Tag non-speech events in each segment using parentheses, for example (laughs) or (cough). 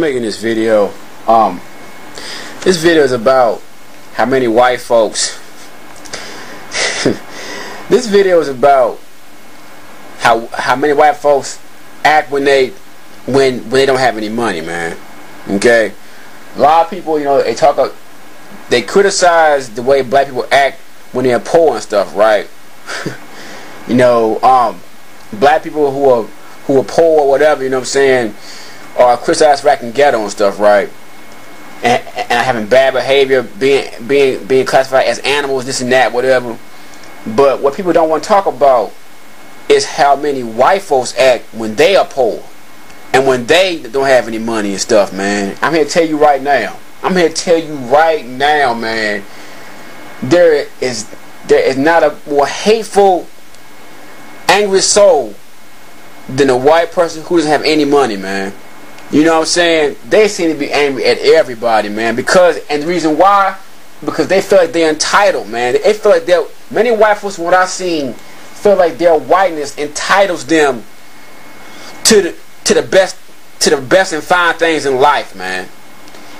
I'm making this video. Um, this video is about how many white folks. (laughs) this video is about how how many white folks act when they when when they don't have any money, man. Okay, a lot of people, you know, they talk, they criticize the way black people act when they're poor and stuff, right? (laughs) you know, um, black people who are who are poor or whatever, you know what I'm saying, are criticized for acting ghetto and stuff, right? And, and having bad behavior, being being being classified as animals, this and that, whatever. But what people don't want to talk about is how many white folks act when they are poor and when they don't have any money and stuff, man. I'm here to tell you right now. I'm here to tell you right now, man. There is there is not a more hateful, angry soul than a white person who doesn't have any money, man. You know what I'm saying? They seem to be angry at everybody, man. Because and the reason why, because they feel like they're entitled, man. They feel like they're many white folks. What I've seen feel like their whiteness entitles them to the to the best to the best and fine things in life, man.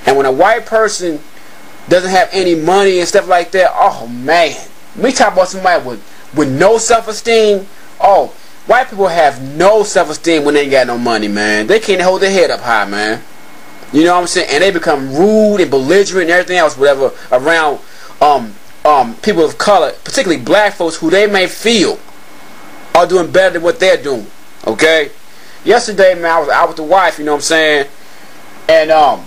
And when a white person doesn't have any money and stuff like that, oh man, we talk about somebody with with no self esteem. Oh, White people have no self-esteem when they ain't got no money, man. They can't hold their head up high, man. You know what I'm saying? And they become rude and belligerent and everything else, whatever, around um, um, people of color, particularly black folks, who they may feel are doing better than what they're doing. Okay? Yesterday, man, I was out with the wife, you know what I'm saying? And, um,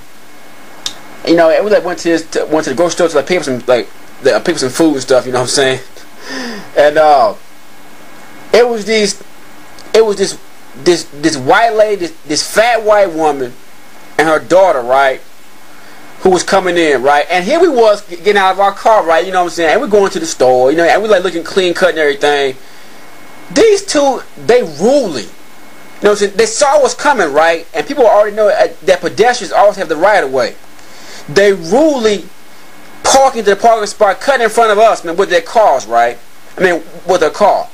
you know, it was like went to this, to, went to the grocery store to like pick up some, like, the, pick up some food and stuff, you know what I'm saying? (laughs) And, uh, it was these it was this this this white lady, this, this fat white woman, and her daughter, right, who was coming in, right, and here we was getting out of our car, right, you know what I'm saying, and we're going to the store, you know, and we like looking clean cut and everything. These two, they ruling. You know what I'm saying? They saw what's coming, right? And people already know uh, that pedestrians always have the right of way. They ruling parking to the parking spot, cutting in front of us, man, with their cars, right? I mean, with their car.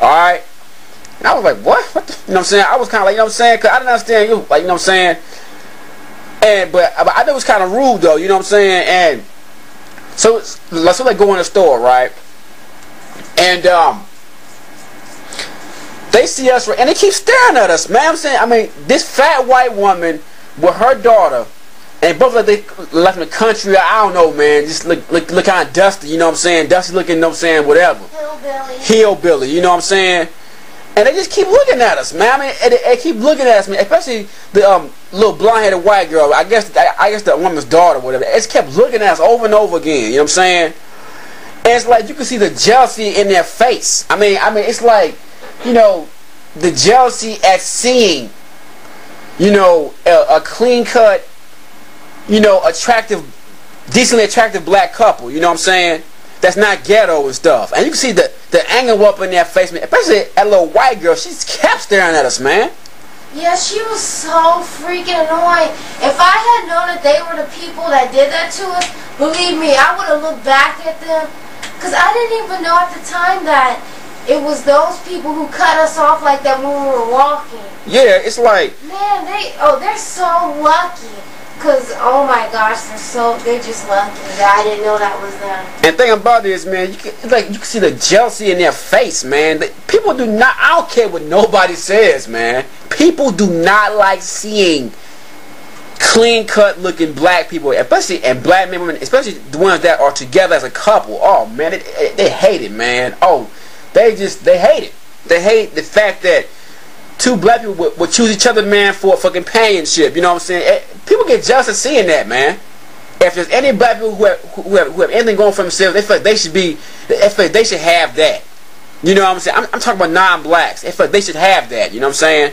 Alright? And I was like, what? What the? You know what I'm saying? I was kind of like, you know what I'm saying? Because I didn't understand you. Like, you know what I'm saying? And, but, but I know it was kind of rude, though. You know what I'm saying? And so, let's so like go in the store, right? And, um, they see us, and they keep staring at us, man. I'm saying, I mean, this fat white woman with her daughter, and both like they left in the country. I don't know, man. Just look, look, look kind of dusty. You know what I'm saying? Dusty looking. You know what I'm saying? Whatever. Hillbilly. Hillbilly. You know what I'm saying? And they just keep looking at us, man. I mean, they, they keep looking at us, man. Especially the um, little blonde-headed white girl. I guess I, I guess the woman's daughter, whatever. It's kept looking at us over and over again. You know what I'm saying? And it's like you can see the jealousy in their face. I mean, I mean, it's like, you know, the jealousy at seeing, you know, a, a clean-cut you know, attractive, decently attractive black couple. You know what I'm saying? That's not ghetto and stuff. And you can see the the anger up in their face, man. Especially that little white girl. She's kept staring at us, man. Yeah, she was so freaking annoying. If I had known that they were the people that did that to us, believe me, I would have looked back at them. Because I didn't even know at the time that it was those people who cut us off like that when we were walking. Yeah, it's like... Man, they... Oh, they're so lucky. Cause oh my gosh, they're so they're just lucky that I didn't know that was them. And thing about this, man, you can like you can see the jealousy in their face, man. People do not. I don't care what nobody says, man. People do not like seeing clean cut looking black people, especially and black men, women, especially the ones that are together as a couple. Oh man, they, they hate it, man. Oh, they just they hate it. They hate the fact that two black people would, would, choose each other, man, for fucking companionship. You know what I'm saying? Eh, people get jealous of seeing that, man. If there's any black people who have, who have, who have anything going for themselves, they feel like they should be, they feel like they should have that. You know what I'm saying? I'm, I'm talking about non-blacks. They feel like they should have that. You know what I'm saying?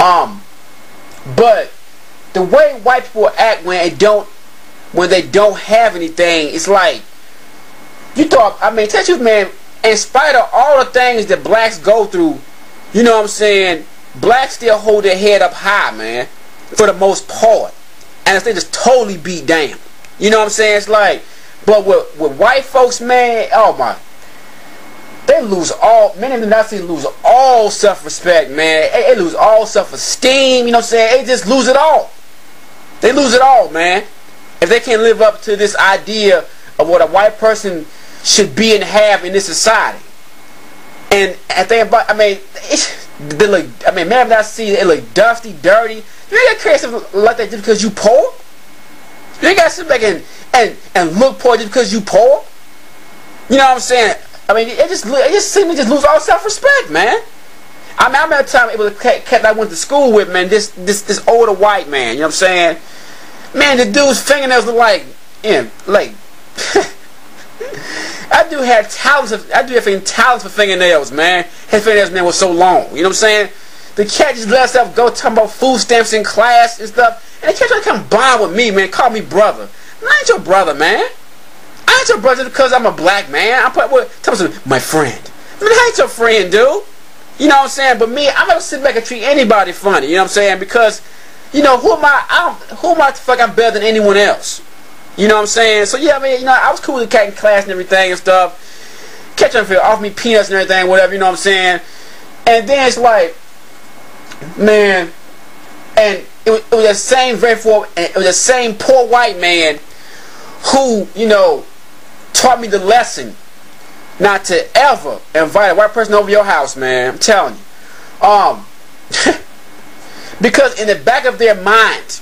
Um, but the way white people act when they don't, when they don't have anything, it's like you thought. I mean, tell you, man. In spite of all the things that blacks go through you know what I'm saying? Blacks still hold their head up high, man, for the most part. And they just totally beat down. You know what I'm saying? It's like, but with, with white folks, man, oh my, they lose all, many of them I see lose all self-respect, man. They, they lose all self-esteem, you know what I'm saying? They just lose it all. They lose it all, man. If they can't live up to this idea of what a white person should be and have in this society. And I think about, I mean, they look, I mean, man, I see it look dusty, dirty. You ain't care something like that just because you poor. You got to sit back and, and, and look poor just because you poor. You know what I'm saying? I mean, it just it just seemed to just lose all self-respect, man. I mean, I remember a time it was a cat I went to school with, man. This this this older white man. You know what I'm saying? Man, the dude's fingernails look like, yeah, like. (laughs) I do have talents. Of, I do have talents for fingernails, man. His fingernails, man, was so long. You know what I'm saying? The cat just let himself go talking about food stamps in class and stuff. And the cat trying to come bond with me, man. Call me brother. I ain't your brother, man. I ain't your brother because I'm a black man. I'm what? Tell me my friend. I mean, I ain't your friend, dude. You know what I'm saying? But me, I'm gonna sit back and treat anybody funny. You know what I'm saying? Because, you know, who am I? I who am I to fuck? I'm better than anyone else. You know what I'm saying? So yeah, I mean, you know, I was cool with cat in class and everything and stuff. Catching for off me peanuts and everything, whatever. You know what I'm saying? And then it's like, man, and it was, it was the same very for it was the same poor white man who, you know, taught me the lesson not to ever invite a white person over your house, man. I'm telling you. Um, (laughs) because in the back of their mind,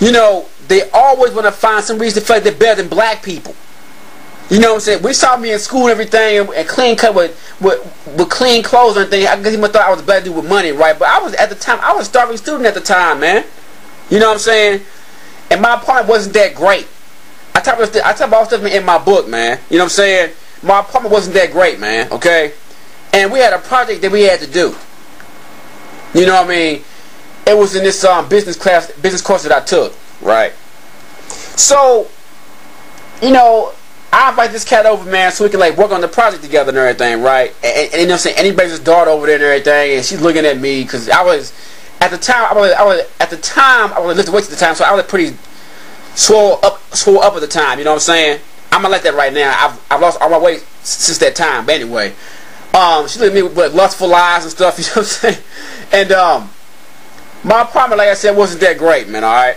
you know, they always want to find some reason to feel like they're better than black people. You know what I'm saying? We saw me in school and everything, and, clean cut with, with with clean clothes and everything. I guess he thought I was a better dude with money, right? But I was at the time, I was a starving student at the time, man. You know what I'm saying? And my apartment wasn't that great. I talk about I talk about stuff in my book, man. You know what I'm saying? My apartment wasn't that great, man. Okay, and we had a project that we had to do. You know what I mean? It was in this um, business class, business course that I took, right? So, you know, I invite this cat over, man, so we can like work on the project together and everything, right? And, and, and you know, I'm saying anybody's daughter over there and everything, and she's looking at me because I was at the time, I was, I was at the time, I was lifting weights at the time, so I was pretty swole up, swole up at the time. You know what I'm saying? I'm gonna let that right now. I've, I've lost all my weight since that time. But anyway, um, she looked at me with, with lustful eyes and stuff. (laughs) You know what I'm saying? And um, my apartment, like I said, wasn't that great, man. All right.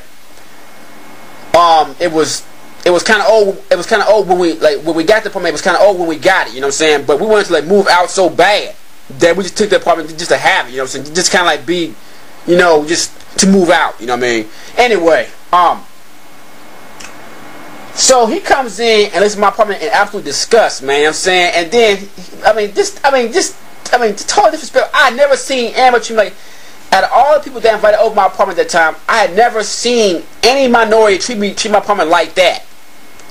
Um, it was it was kind of old. It was kind of old when we like when we got the apartment. It was kind of old when we got it. You know what I'm saying? But we wanted to like move out so bad that we just took the apartment just to have it. You know what I'm saying? Just kind of like be, you know, just to move out. You know what I mean? Anyway, um, so he comes in and listens to my apartment in absolute disgust, man. You know I'm saying, and then I mean, just I mean, just I mean, total disrespect. I never seen amateur like out of all the people that invited over my apartment at that time, I had never seen any minority treat me treat my apartment like that,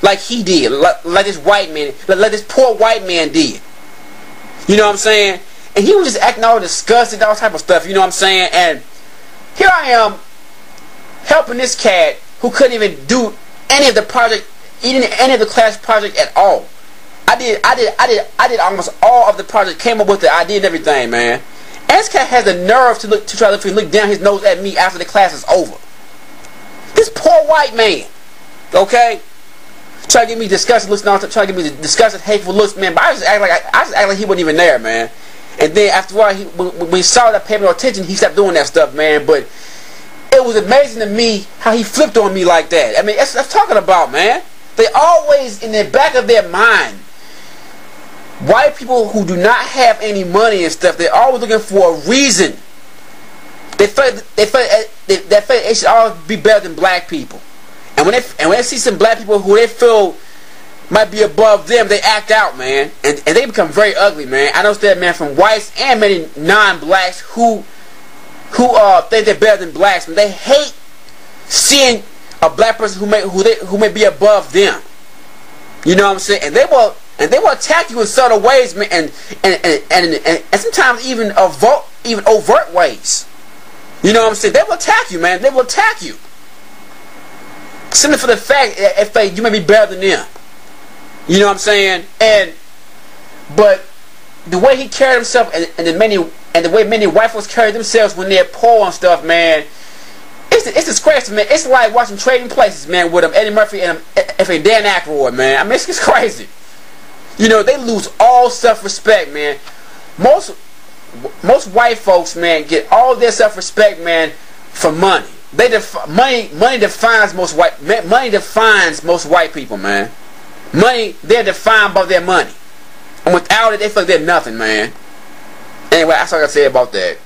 like he did, like, like this white man, like, like this poor white man did. You know what I'm saying? And he was just acting all disgusted, all type of stuff. You know what I'm saying? And here I am helping this cat who couldn't even do any of the project eating any of the class project at all. I did, I did, I did, I did almost all of the project. Came up with the idea and everything, man. SCAT has the nerve to look to try to look down his nose at me after the class is over. This poor white man, okay, try to get me disgusted looks, try to get me disgusted, hateful looks, man. But I just act like I, I just act like he wasn't even there, man. And then after a while, he, when, he saw that paid no attention, he stopped doing that stuff, man. But it was amazing to me how he flipped on me like that. I mean, that's, that's talking about, man. They always, in the back of their mind, white people who do not have any money and stuff, they're always looking for a reason. They feel, they feel, they, they feel should always be better than black people. And when they and when they see some black people who they feel might be above them, they act out, man, and and they become very ugly, man. I understand, man, from whites and many non-blacks who who uh think they're better than blacks, and they hate seeing a black person who may who they who may be above them. You know what I'm saying? And they will and they will attack you in subtle ways, man, and and and and, and, sometimes even overt even overt ways. You know what I'm saying? They will attack you, man. They will attack you. Simply for the fact if they, you may be better than them. You know what I'm saying? And but the way he carried himself and, and the many and the way many folks carry themselves when they're poor and stuff, man, it's it's disgraceful, man. It's like watching Trading Places, man, with um, Eddie Murphy and um, if a Dan Aykroyd, man. I mean, it's, it's crazy. You know, they lose all self-respect, man. Most most white folks, man, get all their self-respect, man, for money. they def- money money defines most white money defines most white people, man. Money they're defined by their money, and without it, they feel like they're nothing, man. Anyway, that's all I gotta say about that.